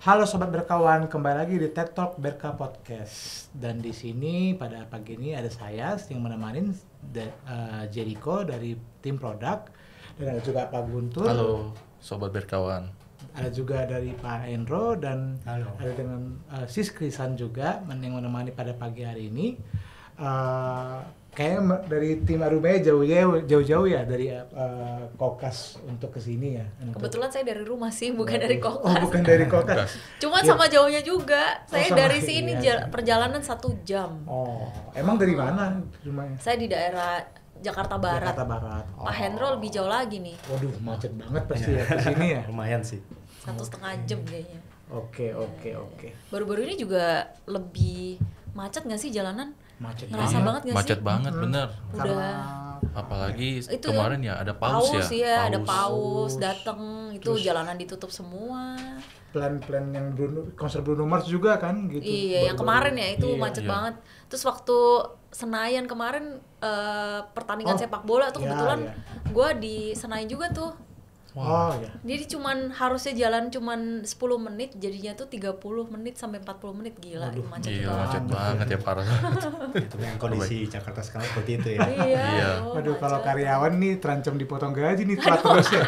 Halo sobat berkawan, kembali lagi di TED Talk Berka Podcast. Dan di sini pada pagi ini ada saya yang menemani de- eh, Jericho dari tim produk dan ada juga Pak Guntur. Halo, sobat berkawan. Ada juga dari Pak Endro dan Halo. ada dengan eh, Sis Krisan juga yang menemani pada pagi hari ini. Eh, kayaknya dari tim Arubaya jauh-jauh jauh-jauh ya dari eh, Kokas untuk ke sini ya. Untuk- Kebetulan saya dari rumah sih, bukan dari Oh, Kokas. bukan dari Kokas. Cuma Iya. sama jauhnya juga. Saya sama, dari sini iya. jal- perjalanan satu jam. Oh, emang dari mana rumahnya? Saya di daerah Jakarta Barat. Jakarta Barat. Oh. Pak Hendro lebih jauh lagi nih, Waduh, macet banget pasti ya ke sini ya. Lumayan sih. satu setengah jam kayaknya. Oke, oke, oke. Baru-baru ini juga lebih macet nggak sih jalanan? Macet Ngerasa banget. banget nggak Macet sih? banget, bener. Udah. Apalagi Itu kemarin ya ada paus, Paus ya, ada paus Paus. dateng, itu Terus- jalanan ditutup semua. plan-plan yang Bruno, konser Bruno Mars juga kan gitu. Iya, yang Baru-baru. kemarin ya itu Iya. macet Iya. banget. Terus waktu Senayan kemarin eh, pertandingan Oh, sepak bola tuh iya, kebetulan iya. gua di Senayan juga tuh. Oh ya. Jadi cuman harusnya jalan cuman 10 menit, jadinya tuh 30 menit sampai 40 menit gila, Waduh, macet Iya, banget. macet banget ya parah. Itu yang kondisi Jakarta sekarang seperti itu ya. Iya. Iya. oh, Waduh, kalau macet. karyawan nih terancam dipotong gaji nih telat terus ya.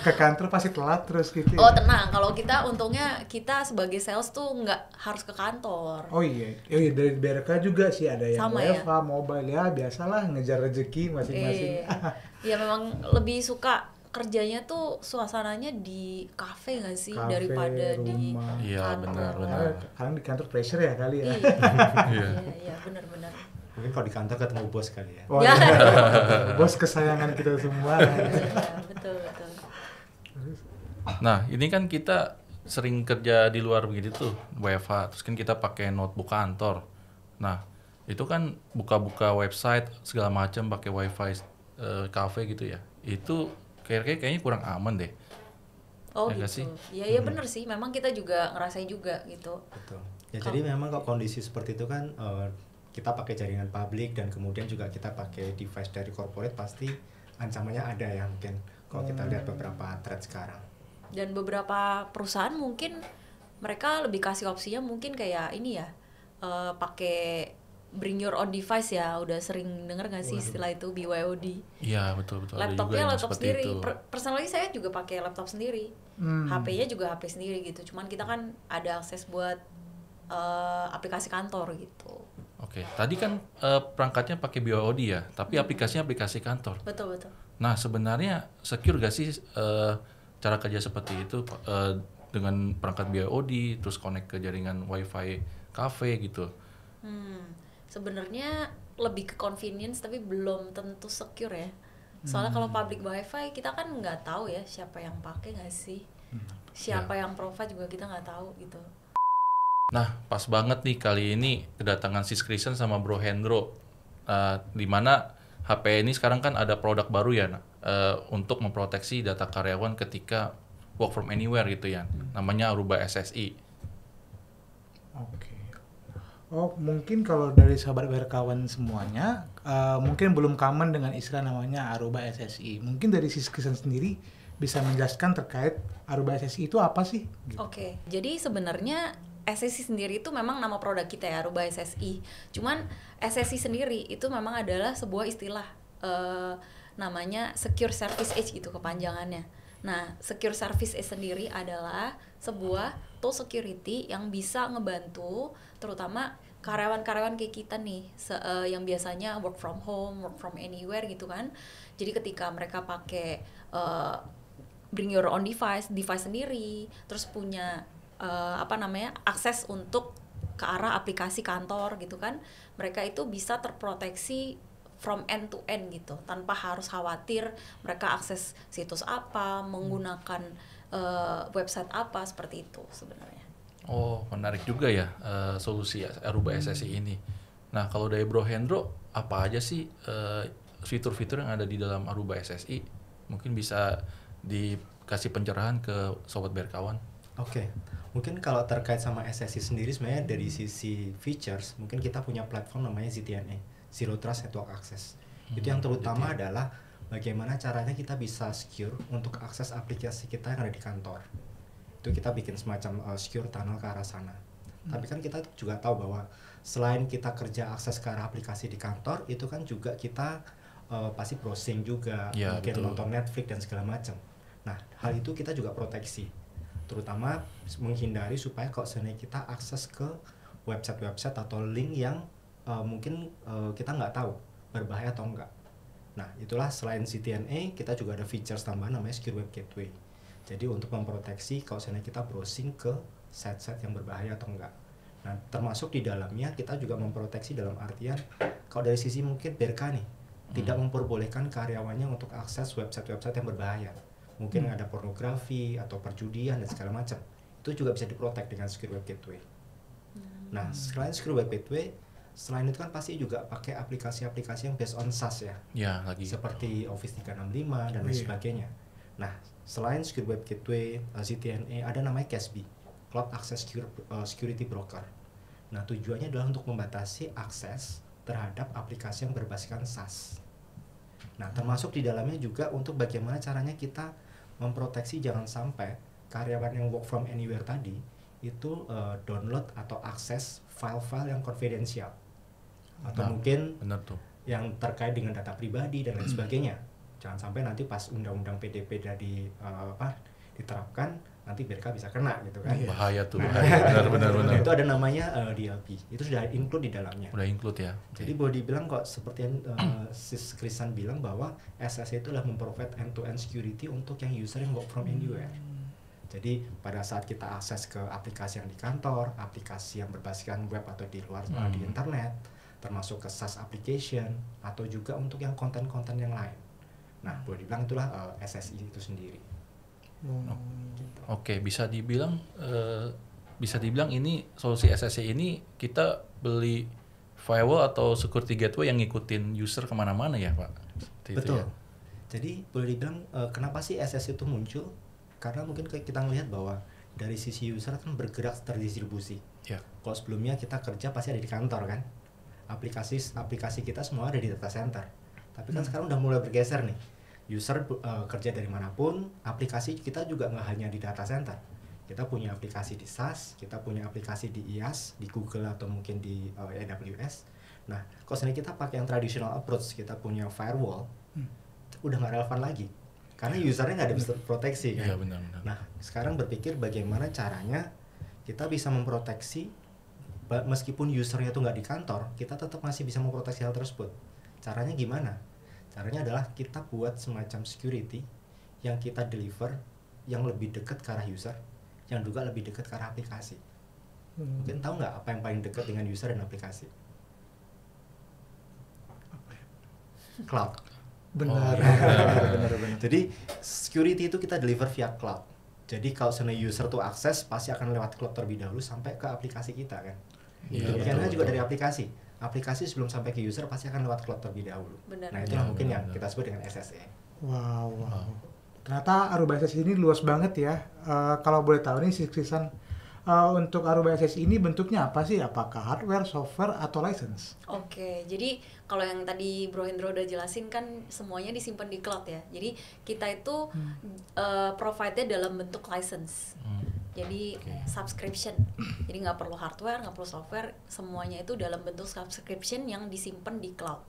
Ke kantor pasti telat terus gitu. ya. Oh tenang, kalau kita untungnya kita sebagai sales tuh nggak harus ke kantor. Oh iya, oh iya dari BRK juga sih ada yang Sama ya? WFH, mobile ya biasalah ngejar rezeki masing-masing. Iya. Ya memang lebih suka kerjanya tuh suasananya di kafe nggak sih Kafe, daripada di rumah. Iya, kantor. benar, benar. Karena kadang di kantor pressure ya kali ya. Iya, Iya. iya, iya, benar-benar. Mungkin kalau di kantor ketemu bos kali ya. Wah, Ya. bos kesayangan kita semua. Iya, betul, betul. Nah, ini kan kita sering kerja di luar begitu tuh, WFH. Terus kan kita pakai notebook kantor. Nah, itu kan buka-buka website segala macam pakai wifi eh, cafe gitu ya. Itu kayak kayaknya kurang aman deh. Oh Ya gitu. sih? Iya, iya bener sih. Memang kita juga ngerasain juga gitu. Betul. Ya jadi memang kalau kondisi seperti itu kan eh, kita pakai jaringan publik dan kemudian juga kita pakai device dari corporate pasti ancamannya ada ya mungkin kalau kita lihat beberapa thread sekarang. Dan beberapa perusahaan mungkin mereka lebih kasih opsinya mungkin kayak ini ya, eh, pakai bring your own device ya. Udah sering denger nggak sih istilah itu BYOD? Iya, betul betul. Laptopnya laptop sendiri. itu. Per- personally saya juga pakai laptop sendiri. Hmm. HP-nya juga HP sendiri gitu. Cuman kita kan ada akses buat eh, aplikasi kantor gitu. Oke, tadi kan eh, perangkatnya pakai BOD ya, tapi aplikasinya aplikasi kantor. Betul betul. Nah, sebenarnya secure gak sih eh, cara kerja seperti itu eh, dengan perangkat BOD terus connect ke jaringan WiFi cafe gitu? Hmm, sebenarnya lebih ke convenience tapi belum tentu secure ya. Soalnya kalau public wifi kita kan nggak tahu ya siapa yang pakai nggak sih, siapa yang provide juga kita nggak tahu gitu. Nah, pas banget nih kali ini kedatangan Sis Kristen sama Bro Hendro. Eh, di mana HP ini sekarang kan ada produk baru ya nah, eh, untuk memproteksi data karyawan ketika work from anywhere gitu ya. Namanya Aruba SSI. Oh, mungkin kalau dari sahabat berkawan semuanya, eh, mungkin belum common dengan istilah namanya Aruba SSI. Mungkin dari sisi Kristen sendiri bisa menjelaskan terkait Aruba SSI itu apa sih? Gitu. Oke, jadi sebenarnya SSI sendiri itu memang nama produk kita ya, Aruba SSI. Cuman SSI sendiri itu memang adalah sebuah istilah eh, namanya Secure Service Edge gitu kepanjangannya. Nah, Secure Service Edge sendiri adalah sebuah tool security yang bisa ngebantu terutama karyawan-karyawan kayak kita nih se- eh, yang biasanya work from home, work from anywhere gitu kan. Jadi ketika mereka pakai eh, bring your own device, device sendiri, terus punya eh, apa namanya akses untuk ke arah aplikasi kantor gitu kan, mereka itu bisa terproteksi from end to end gitu, tanpa harus khawatir mereka akses situs apa, menggunakan eh, website apa seperti itu sebenarnya. Oh, menarik juga ya eh, solusi Aruba SSI ini. Nah, kalau dari Bro Hendro, apa aja sih eh, fitur-fitur yang ada di dalam Aruba SSI? Mungkin bisa dikasih pencerahan ke sobat berkawan. Oke, mungkin kalau terkait sama SSI sendiri sebenarnya dari sisi features, mungkin kita punya platform namanya ZTNA, Zero Trust Network Access. Itu yang terutama adalah bagaimana caranya kita bisa secure untuk akses aplikasi kita yang ada di kantor. Itu kita bikin semacam uh, secure tunnel ke arah sana tapi kan kita juga tahu bahwa selain kita kerja akses ke arah aplikasi di kantor itu kan juga kita uh, pasti browsing juga Ya, mungkin betul. nonton Netflix dan segala macam nah hal itu kita juga proteksi terutama menghindari supaya kalau seandainya kita akses ke website-website atau link yang uh, mungkin uh, kita nggak tahu berbahaya atau enggak. Nah, itulah selain CTNA, kita juga ada features tambahan namanya Secure Web Gateway. Jadi untuk memproteksi kalau seandainya kita browsing ke site-site yang berbahaya atau enggak. Nah, termasuk di dalamnya kita juga memproteksi dalam artian kalau dari sisi mungkin BRK nih tidak memperbolehkan karyawannya untuk akses website-website yang berbahaya. Mungkin ada pornografi atau perjudian dan segala macam. Itu juga bisa diprotek dengan Secure Web Gateway. Nah, selain Secure Web Gateway, selain itu kan pasti juga pakai aplikasi-aplikasi yang based on SaaS ya Ya, lagi. seperti Office 365 dan lain Iya. sebagainya. Nah, selain Secure Web Gateway, uh, CTNA, ada namanya CASB, Cloud Access uh, Security Broker. Nah, tujuannya adalah untuk membatasi akses terhadap aplikasi yang berbasiskan SaaS. Nah, termasuk di dalamnya juga untuk bagaimana caranya kita memproteksi jangan sampai karyawan yang work from anywhere tadi itu uh, download atau akses file-file yang konfidensial atau Nah. mungkin Bener tuh. yang terkait dengan data pribadi dan lain sebagainya. Jangan sampai nanti pas undang-undang PDP dari eh, apa diterapkan nanti BRK bisa kena gitu kan. Bahaya tuh, Nah, bahaya. Benar, benar, benar. Itu ada namanya eh, DLP. Itu sudah include di dalamnya. Udah include ya. Jadi boleh dibilang kok seperti yang eh, Sis Krisan bilang bahwa SS itu adalah memprovide end-to-end security untuk yang user yang work from anywhere. Jadi pada saat kita akses ke aplikasi yang di kantor, aplikasi yang berbasiskan web atau di luar uh, di Hmm. internet, termasuk ke SaaS application atau juga untuk yang konten-konten yang lain. Nah, boleh dibilang itulah uh, SSI itu sendiri. Oh. Oke, bisa dibilang eh, bisa dibilang ini solusi SSC ini kita beli firewall atau security gateway yang ngikutin user ke mana-mana ya pak? Seperti itu Betul. ya? Jadi boleh dibilang uh, kenapa sih SS itu muncul? Karena mungkin kita ngelihat bahwa dari sisi user kan bergerak terdistribusi. Ya. Kalau sebelumnya kita kerja pasti ada di kantor kan, aplikasi aplikasi kita semua ada di data center. Tapi kan sekarang udah mulai bergeser nih. User uh, kerja dari mana pun, aplikasi kita juga nggak hanya di data center. Kita punya aplikasi di SaaS, kita punya aplikasi di IaaS, di Google atau mungkin di uh, AWS. Nah, kalau seandainya kita pakai yang traditional approach, kita punya firewall, udah nggak relevan lagi. Karena usernya nggak ada bisa proteksi Iya kan. benar-benar. Nah, sekarang berpikir bagaimana caranya kita bisa memproteksi meskipun usernya itu nggak di kantor, kita tetap masih bisa memproteksi hal tersebut. Caranya gimana? Caranya adalah kita buat semacam security yang kita deliver yang lebih dekat ke arah user, yang juga lebih dekat ke arah aplikasi. Hmm. Mungkin tahu nggak apa yang paling dekat dengan user dan aplikasi? Cloud. Benar. Oh, iya. benar, benar, benar. Jadi security itu kita deliver via cloud. Jadi kalau seandainya user tuh akses pasti akan lewat cloud terlebih dahulu sampai ke aplikasi kita kan. Iya, Demikian betul, juga betul. dari aplikasi. Aplikasi sebelum sampai ke user pasti akan lewat cloud terlebih dahulu. Benar. Nah itulah Iya, mungkin benar, yang benar. kita sebut dengan SSE. Wow, wow. Wow. Ternyata Aruba SSI ini luas banget ya. Eh, kalau boleh tahu nih, Sisan, eh, untuk Aruba SSI ini bentuknya apa sih? Apakah hardware, software, atau license? Oke, jadi kalau yang tadi Bro Hendro udah jelasin kan semuanya disimpan di cloud ya. Jadi kita itu eh, provide-nya dalam bentuk license. Hmm. Jadi subscription. Jadi nggak perlu hardware, nggak perlu software, semuanya itu dalam bentuk subscription yang disimpan di cloud.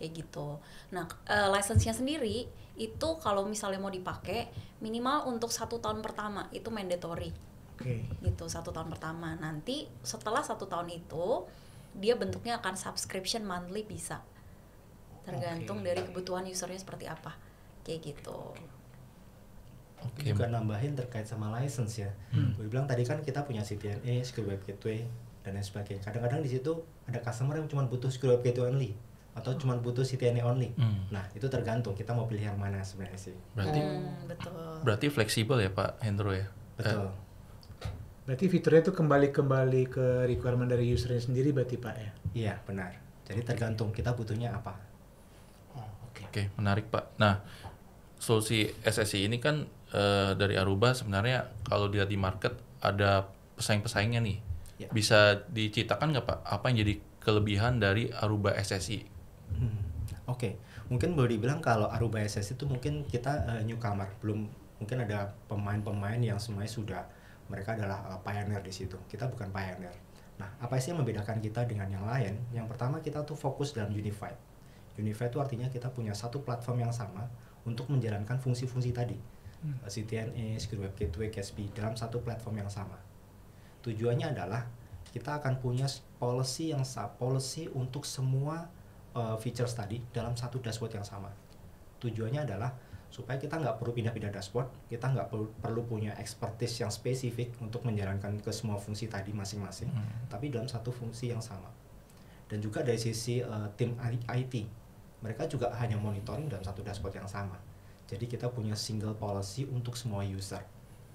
Kayak gitu. Nah, eh, license-nya sendiri itu kalau misalnya mau dipakai minimal untuk satu tahun pertama itu mandatory Oke. gitu satu tahun pertama nanti setelah satu tahun itu dia bentuknya akan subscription monthly bisa tergantung Oke. dari kebutuhan usernya seperti apa kayak gitu Oke. Juga nambahin terkait sama license ya. Hmm. Gue bilang tadi kan kita punya CTNA, Secure Web Gateway, dan lain sebagainya. Kadang-kadang di situ ada customer yang cuma butuh Secure Web Gateway only atau cuma butuh CTNA only. Hmm. Nah itu tergantung kita mau pilih yang mana sebenarnya sih. Berarti Hmm, betul berarti fleksibel ya Pak Hendro ya? Betul. Berarti fiturnya itu kembali-kembali ke requirement dari usernya sendiri berarti Pak ya? Iya benar. Jadi tergantung kita butuhnya apa. Oh, oke. Oke, menarik Pak. Nah, solusi SSI ini kan eh, dari Aruba sebenarnya kalau dilihat di market ada pesaing-pesaingnya nih. Ya. Bisa diceritakan nggak Pak apa yang jadi kelebihan dari Aruba SSI? Hmm, Oke, mungkin boleh dibilang kalau Aruba SS itu mungkin kita eh, newcomer, belum mungkin ada pemain-pemain yang semuanya sudah mereka adalah uh, pioneer di situ. Kita bukan pioneer. Nah, apa sih yang membedakan kita dengan yang lain? Yang pertama kita tuh fokus dalam unified. Unified itu artinya kita punya satu platform yang sama untuk menjalankan fungsi-fungsi tadi. Hmm. CTNA, Secure Web Gateway, CASB dalam satu platform yang sama. Tujuannya adalah kita akan punya policy yang policy untuk semua uh, features tadi dalam satu dashboard yang sama. Tujuannya adalah supaya kita nggak perlu pindah-pindah dashboard, kita nggak perlu, perlu punya expertise yang spesifik untuk menjalankan ke semua fungsi tadi masing-masing, Hmm. tapi dalam satu fungsi yang sama. Dan juga dari sisi uh, tim IT, mereka juga hanya monitoring dalam satu dashboard yang sama. Jadi kita punya single policy untuk semua user.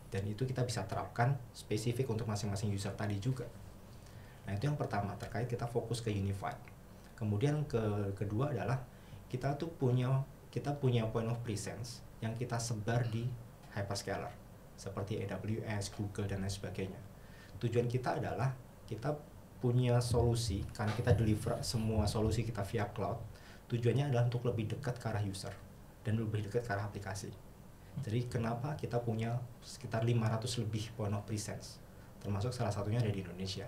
Dan itu kita bisa terapkan spesifik untuk masing-masing user tadi juga. Nah, itu yang pertama terkait kita fokus ke unified. Kemudian ke kedua adalah kita tuh punya kita punya point of presence yang kita sebar di hyperscaler seperti AWS, Google dan lain sebagainya. Tujuan kita adalah kita punya solusi karena kita deliver semua solusi kita via cloud. Tujuannya adalah untuk lebih dekat ke arah user dan lebih dekat ke arah aplikasi. Jadi kenapa kita punya sekitar 500 lebih point of presence termasuk salah satunya ada di Indonesia.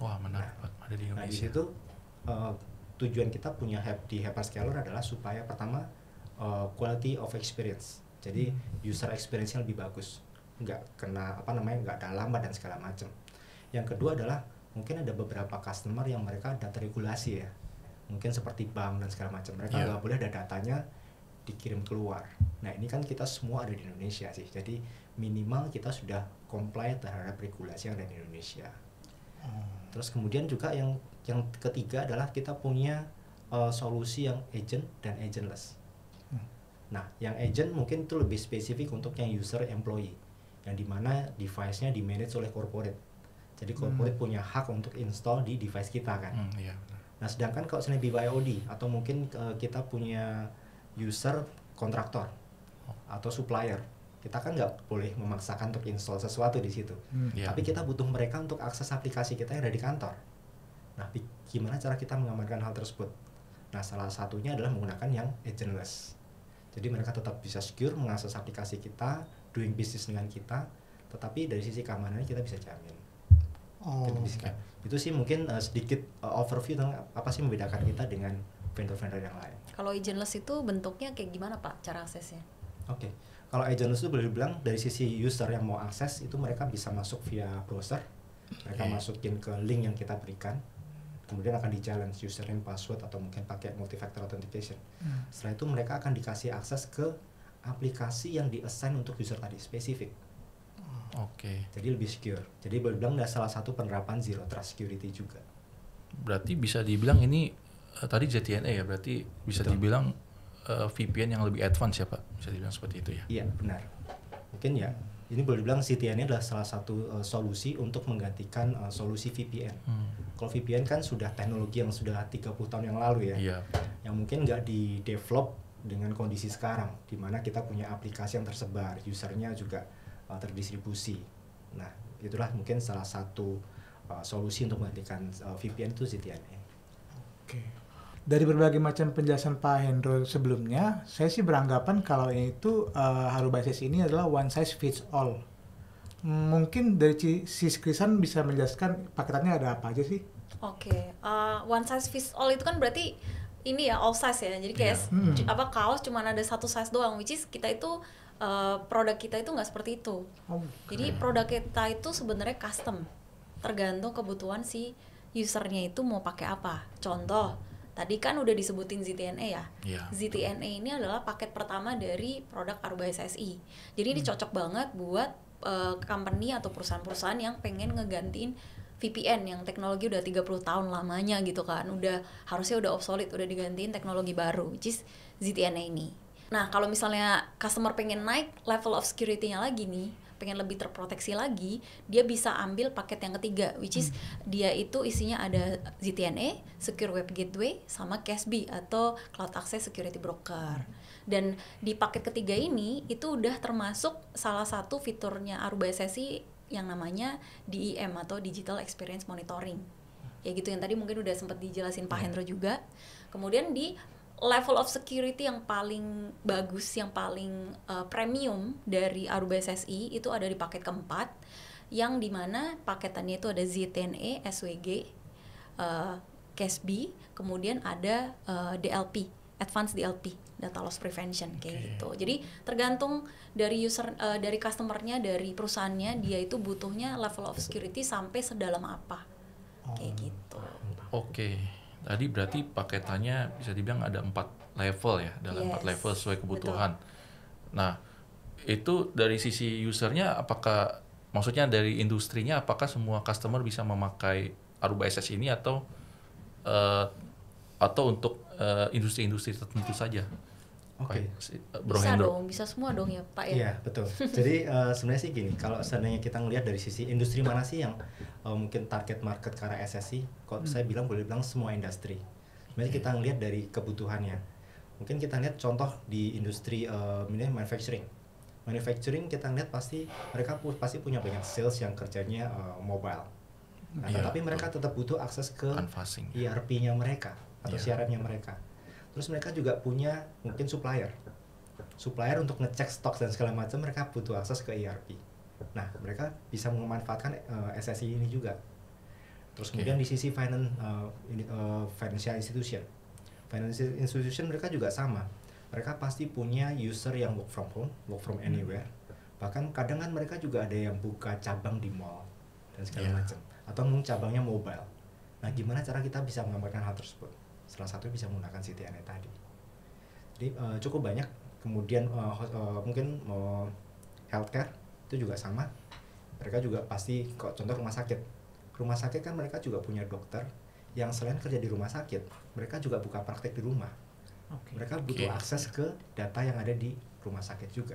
Wah menarik banget ada di Nah di Indonesia. situ uh, tujuan kita punya hype di hyperscaler adalah supaya pertama uh, quality of experience. Jadi user experience-nya lebih bagus, nggak kena apa namanya nggak ada lambat dan segala macam. Yang kedua adalah mungkin ada beberapa customer yang mereka ada terregulasi ya, mungkin seperti bank dan segala macam. Mereka Iya. nggak boleh ada datanya dikirim keluar. Nah ini kan kita semua ada di Indonesia sih, jadi minimal kita sudah comply terhadap regulasi yang ada di Indonesia. Terus kemudian juga yang yang ketiga adalah kita punya uh, solusi yang agent dan agentless. Hmm. Nah, yang agent mungkin itu lebih spesifik untuk yang user employee, yang di mana device-nya di manage oleh corporate. Jadi corporate punya hak untuk install di device kita kan. Hmm, iya benar. Nah, sedangkan kalau misalnya BYOD atau mungkin uh, kita punya user kontraktor atau supplier, kita kan nggak boleh memaksakan untuk install sesuatu di situ. Hmm. Iya. Tapi kita butuh mereka untuk akses aplikasi kita yang ada di kantor. Nah, gimana cara kita mengamankan hal tersebut? Nah, salah satunya adalah menggunakan yang agentless. Jadi mereka tetap bisa secure mengakses aplikasi kita, doing business dengan kita, tetapi dari sisi keamanannya kita bisa jamin. Oh, bisa. Itu sih mungkin uh, sedikit uh, overview tentang apa sih membedakan kita dengan vendor-vendor yang lain. Kalau agentless itu bentuknya kayak gimana Pak cara aksesnya? Oke, kalau agentless itu boleh dibilang dari sisi user yang mau akses itu mereka bisa masuk via browser, mereka Oke. masukin ke link yang kita berikan, kemudian akan di challenge username, password atau mungkin pakai multi-factor authentication. Hmm. Setelah itu mereka akan dikasih akses ke aplikasi yang diassign untuk user tadi spesifik, Oke. jadi lebih secure. Jadi boleh dibilang ada salah satu penerapan zero trust security juga. Berarti bisa dibilang ini eh, tadi ZTNA ya, berarti bisa Betul. dibilang eh, VPN yang lebih advance ya Pak, bisa dibilang seperti itu ya. Iya benar. Mungkin ya. Ini boleh dibilang CTN ini adalah salah satu uh, solusi untuk menggantikan uh, solusi VPN. Hmm. Kalau VPN kan sudah teknologi yang sudah 30 tahun yang lalu ya, Iya. yang mungkin nggak di develop dengan kondisi sekarang, di mana kita punya aplikasi yang tersebar, usernya juga uh, terdistribusi. Nah, itulah mungkin salah satu uh, solusi untuk menggantikan uh, VPN itu ZTNA. Oke. Dari berbagai macam penjelasan Pak Hendro sebelumnya, saya sih beranggapan kalau itu uh, Haruba SS ini adalah one size fits all. Mungkin dari Sis Krisan bisa menjelaskan paketannya ada apa aja sih? Oke, uh, one size fits all itu kan berarti ini ya all size ya. Jadi kayak Iya. Hmm. apa kaos cuman ada satu size doang, which is kita itu uh, produk kita itu nggak seperti itu. Oh, Jadi produk kita itu sebenarnya custom, tergantung kebutuhan si usernya itu mau pakai apa. Contoh, tadi kan udah disebutin ZTNA ya. Iya. ZTNA ini adalah paket pertama dari produk Aruba SSI. Jadi ini cocok banget buat uh, company atau perusahaan-perusahaan yang pengen ngegantiin VPN yang teknologi udah 30 tahun lamanya gitu kan. Udah harusnya udah obsolete, udah digantiin teknologi baru, which is ZTNA ini. Nah, kalau misalnya customer pengen naik level of security-nya lagi nih, pengen lebih terproteksi lagi, dia bisa ambil paket yang ketiga, which is dia itu isinya ada ZTNA, Secure Web Gateway, sama CASB atau Cloud Access Security Broker. Dan di paket ketiga ini itu udah termasuk salah satu fiturnya Aruba SSI yang namanya DEM atau Digital Experience Monitoring. Ya gitu yang tadi mungkin udah sempat dijelasin Pak Hendro juga. Kemudian di level of security yang paling bagus, yang paling uh, premium dari Aruba SSI itu ada di paket keempat. yang di mana paketannya itu ada ZTNA, SWG, uh, CASB, kemudian ada uh, DLP, Advanced DLP, Data Loss Prevention kayak Oke. gitu. Jadi tergantung dari user, uh, dari customernya, dari perusahaannya, dia itu butuhnya level of security sampai sedalam apa, kayak Oh. gitu. Oke, tadi berarti paketannya bisa dibilang ada empat level ya, dalam empat Yes, level sesuai kebutuhan. Nah, itu dari sisi usernya apakah, maksudnya dari industrinya apakah semua customer bisa memakai Aruba SS ini atau eh, atau untuk eh, industri-industri tertentu saja? Oke. Si- eh, Bro Bisa Hendro. dong, bisa semua dong ya Pak ya. Iya betul. Jadi eh, sebenarnya sih gini, kalau seandainya kita ngelihat dari sisi industri mana sih yang eh, mungkin target market ke arah SSI, kalau saya bilang boleh bilang semua industri. Sebenarnya kita ngelihat dari kebutuhannya. Mungkin kita lihat contoh di industri eh, ini manufacturing. Manufacturing kita lihat pasti mereka pu- pasti punya banyak sales yang kerjanya eh, mobile. Nah, Iya, tetapi mereka tetap butuh akses ke. ERP-nya mereka atau Iya. CRM-nya mereka. Terus mereka juga punya mungkin supplier. Supplier untuk ngecek stok dan segala macam mereka butuh akses ke ERP. Nah, mereka bisa memanfaatkan eh, SSI ini juga. Terus Oke. kemudian di sisi finance eh, ini, eh, financial institution. Financial institution mereka juga sama. Mereka pasti punya user yang work from home, work from anywhere. Bahkan kadang kan mereka juga ada yang buka cabang di mall dan segala Iya. macam atau mungkin cabangnya mobile. Nah, gimana cara kita bisa mengamankan hal tersebut? Salah satu bisa menggunakan CTNA tadi. Jadi eh, cukup banyak. Kemudian hos- eh, mungkin mau healthcare itu juga sama. Mereka juga pasti kok contoh rumah sakit. Rumah sakit kan mereka juga punya dokter yang selain kerja di rumah sakit, mereka juga buka praktek di rumah. Oke. Mereka butuh Oke. akses ke data yang ada di rumah sakit juga.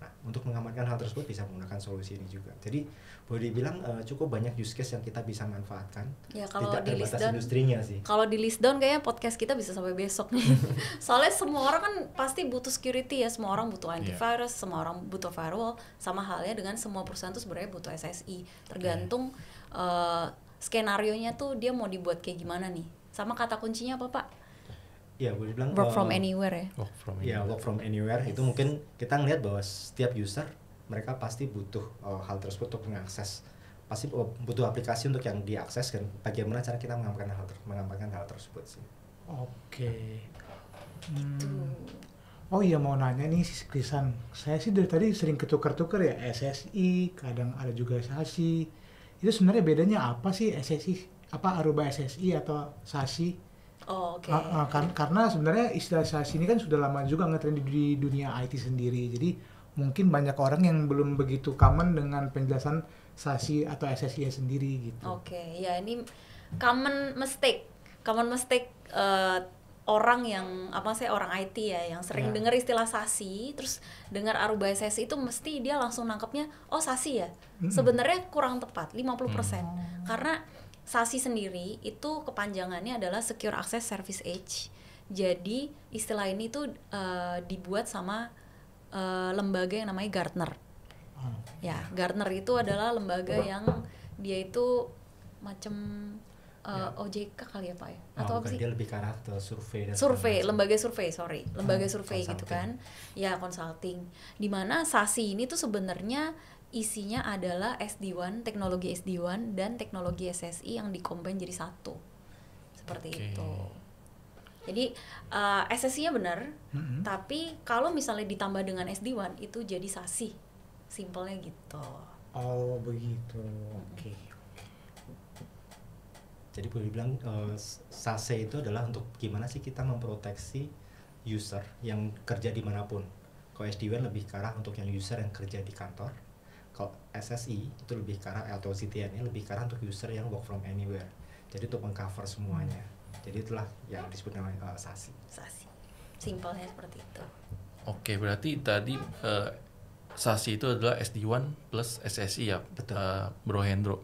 Nah, untuk mengamankan hal tersebut bisa menggunakan solusi ini juga. Jadi boleh dibilang eh, cukup banyak use case yang kita bisa manfaatkan. Ya kalau Tidak di list terbatas down, industrinya sih. kalau di list down kayaknya podcast kita bisa sampai besok nih. Soalnya semua orang kan pasti butuh security ya, semua orang butuh Iya. antivirus, semua orang butuh firewall, sama halnya dengan semua perusahaan tuh sebenarnya butuh SSI. Tergantung eh, skenario-nya tuh dia mau dibuat kayak gimana nih. Sama kata kuncinya apa Pak? Ya, boleh dibilang Work from eh, anywhere ya. Work from Ya, anywhere. work from anywhere itu mungkin kita ngelihat bahwa setiap user mereka pasti butuh uh, hal tersebut untuk mengakses pasti uh, butuh aplikasi untuk yang diakses kan bagaimana cara kita mengamankan hal ter- mengamankan hal tersebut sih. Oke. Gitu. Hmm. Oh iya mau nanya nih si Krisan. Saya sih dari tadi sering ketukar-tukar ya SSI, kadang ada juga SASI. Itu sebenarnya bedanya apa sih SSI? Apa Aruba SSI atau SASI? Oh, oke. Ah, kan- karena sebenarnya istilah SASI ini kan sudah lama juga ngetren di, dunia IT sendiri. Jadi mungkin banyak orang yang belum begitu common dengan penjelasan SASI atau SSI sendiri gitu. Oke, ya ini common mistake, common mistake eh, orang yang apa sih orang IT ya yang sering Ya. dengar istilah SASI, terus dengar Aruba SSI itu mesti dia langsung nangkepnya oh SASI ya. Mm-mm. Sebenarnya kurang tepat, 50%. Hmm. Karena SASI sendiri itu kepanjangannya adalah Secure Access Service Edge. Jadi istilah ini tuh eh, dibuat sama eh, lembaga yang namanya Gartner. Oh. Ya, Gartner itu adalah lembaga yang dia itu macam uh, Ya. OJK kali ya Pak ya? Oh, Atau apa bukan, sih? Dia lebih ke arah ke survei dan Survei, lembaga survei, sorry, lembaga Hmm, survei gitu kan? Ya consulting. Di mana SASI ini tuh sebenarnya isinya adalah SD1, teknologi SD1 dan teknologi SSI yang dikombin jadi satu, seperti Oke. itu. Jadi uh, SSI-nya benar, Mm-mm. tapi kalau misalnya ditambah dengan SD1 itu jadi SASI, simpelnya gitu. Oh begitu. Oke. Jadi boleh dibilang eh, SASE itu adalah untuk gimana sih kita memproteksi user yang kerja di mana pun. Kalau SD1 lebih ke arah untuk yang user yang kerja di kantor. Kalau SSI itu lebih ke arah atau CTN lebih ke arah untuk user yang work from anywhere. Jadi untuk mengcover semuanya. Jadi itulah yang disebut namanya eh, SASI. SASI. Simpelnya seperti itu. Oke, berarti tadi eh, SASI itu adalah SD1 plus SSI ya, Betul. eh, Bro Hendro.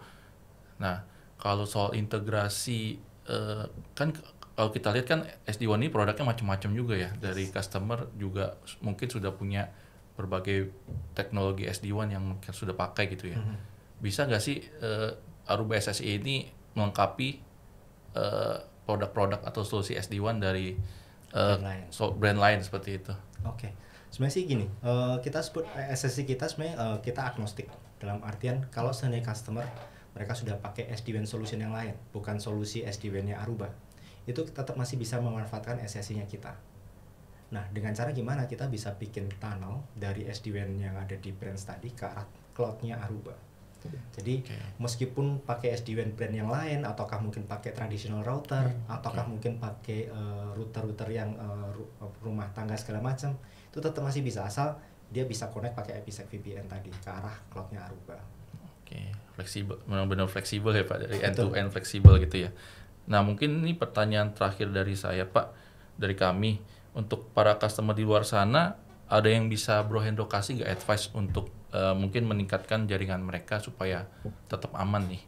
Nah, kalau soal integrasi, eh, kan kalau kita lihat kan SD1 ini produknya macam-macam juga ya, dari customer juga mungkin sudah punya berbagai teknologi SD1 yang mungkin sudah pakai gitu ya. Mhm. Bisa nggak sih eh, Aruba SSI ini melengkapi eh, produk-produk atau solusi SD1 dari eh, Brand lain. so- brand lain seperti itu? Oke. Sebenarnya sih gini, kita sebut eh, SSI kita sebenarnya kita agnostik dalam artian kalau seandainya customer mereka sudah pakai SD-WAN solution yang lain, bukan solusi SD-WAN-nya Aruba, itu tetap masih bisa memanfaatkan SSI-nya kita. Nah, dengan cara gimana kita bisa bikin tunnel dari SD-WAN yang ada di branch tadi ke arah cloud-nya Aruba. Jadi Oke. meskipun pakai SD-WAN brand yang lain, ataukah mungkin pakai traditional router, ataukah mungkin pakai eh, router-router yang ru- rumah tangga segala macam, itu tetap masih bisa asal dia bisa connect pakai IPsec VPN tadi ke arah cloud-nya Aruba. Oke, fleksibel, benar-benar fleksibel ya Pak, dari end to end fleksibel gitu ya. Nah mungkin ini pertanyaan terakhir dari saya Pak, dari kami untuk para customer di luar sana ada yang bisa Bro Hendro kasih nggak advice untuk eh, mungkin meningkatkan jaringan mereka supaya tetap aman nih.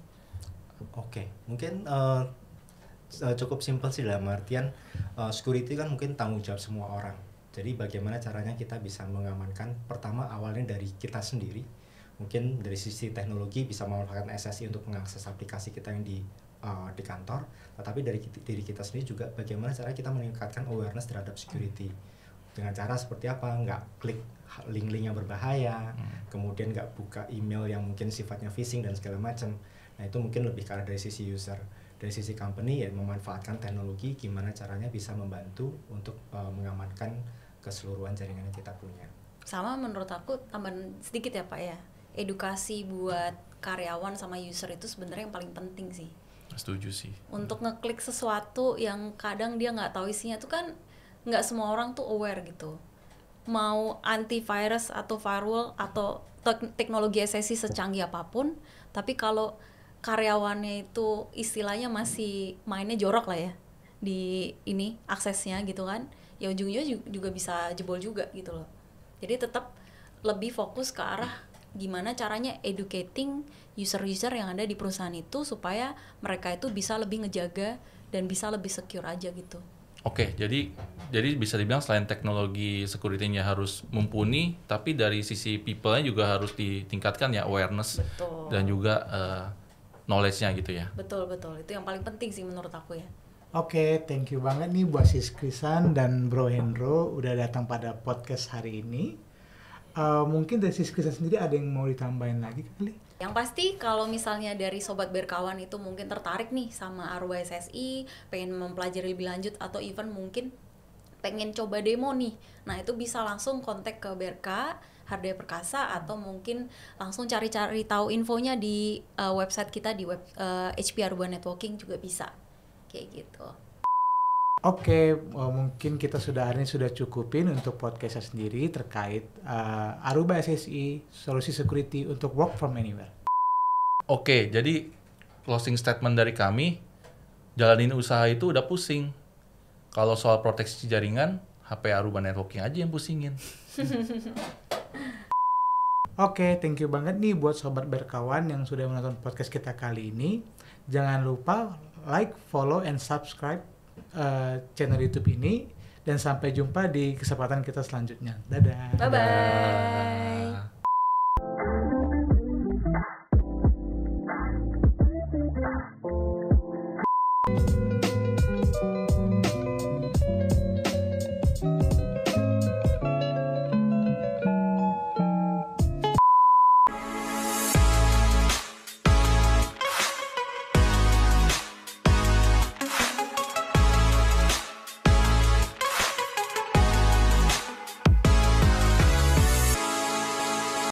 Oke, mungkin eh, cukup simpel sih dalam artian eh, security kan mungkin tanggung jawab semua orang. Jadi bagaimana caranya kita bisa mengamankan? Pertama awalnya dari kita sendiri, mungkin dari sisi teknologi bisa memanfaatkan SSI untuk mengakses aplikasi kita yang di eh, di kantor. Tetapi dari diri kita sendiri juga bagaimana cara kita meningkatkan awareness terhadap security. Dengan cara seperti apa? Nggak klik link-link yang berbahaya, kemudian nggak buka email yang mungkin sifatnya phishing dan segala macam. Nah itu mungkin lebih ke arah dari sisi user, dari sisi company ya memanfaatkan teknologi gimana caranya bisa membantu untuk uh, mengamankan keseluruhan jaringan yang kita punya. sama menurut aku tambahan sedikit ya pak ya edukasi buat karyawan sama user itu sebenarnya yang paling penting sih. Setuju sih. untuk ngeklik sesuatu yang kadang dia nggak tahu isinya tuh kan nggak semua orang tuh aware gitu. Mau antivirus atau firewall atau tek- teknologi SSI secanggih apa pun tapi kalau karyawannya itu istilahnya masih mainnya jorok lah ya di ini aksesnya gitu kan ya ujung-ujungnya ju- juga bisa jebol juga gitu loh. Jadi tetap lebih fokus ke arah gimana caranya educating user-user yang ada di perusahaan itu supaya mereka itu bisa lebih ngejaga dan bisa lebih secure aja gitu. Oke, jadi jadi bisa dibilang selain teknologi security-nya harus mumpuni, tapi dari sisi people-nya juga harus ditingkatkan ya awareness Betul. dan juga eh, knowledge-nya gitu ya. Betul betul itu yang paling penting sih menurut aku ya. Oke, thank you banget nih buat Sis Krisan dan Bro Hendro udah datang pada podcast hari ini. Eh, mungkin dari Sis Krisan sendiri ada yang mau ditambahin lagi kali? Yang pasti kalau misalnya dari sobat berkawan itu mungkin tertarik nih sama Aruba SSI, pengen mempelajari lebih lanjut atau even mungkin pengen coba demo nih. Nah, itu bisa langsung kontak ke BRK Hardaya Perkasa atau mungkin langsung cari-cari tahu infonya di uh, website kita di web uh, HP Aruba Networking juga bisa. Kayak gitu. Oke, eh, mungkin kita sudah hari ini sudah cukupin untuk podcastnya sendiri terkait eh, Aruba SSI solusi security untuk work from anywhere. Oke, jadi closing statement dari kami, jalanin usaha itu udah pusing. Kalau soal proteksi jaringan, HP Aruba Networking aja yang pusingin. Oke, thank you banget nih buat sobat berkawan yang sudah menonton podcast kita kali ini. Jangan lupa like, follow, and subscribe eh, channel YouTube ini. Dan sampai jumpa di kesempatan kita selanjutnya. Dadah. Bye bye.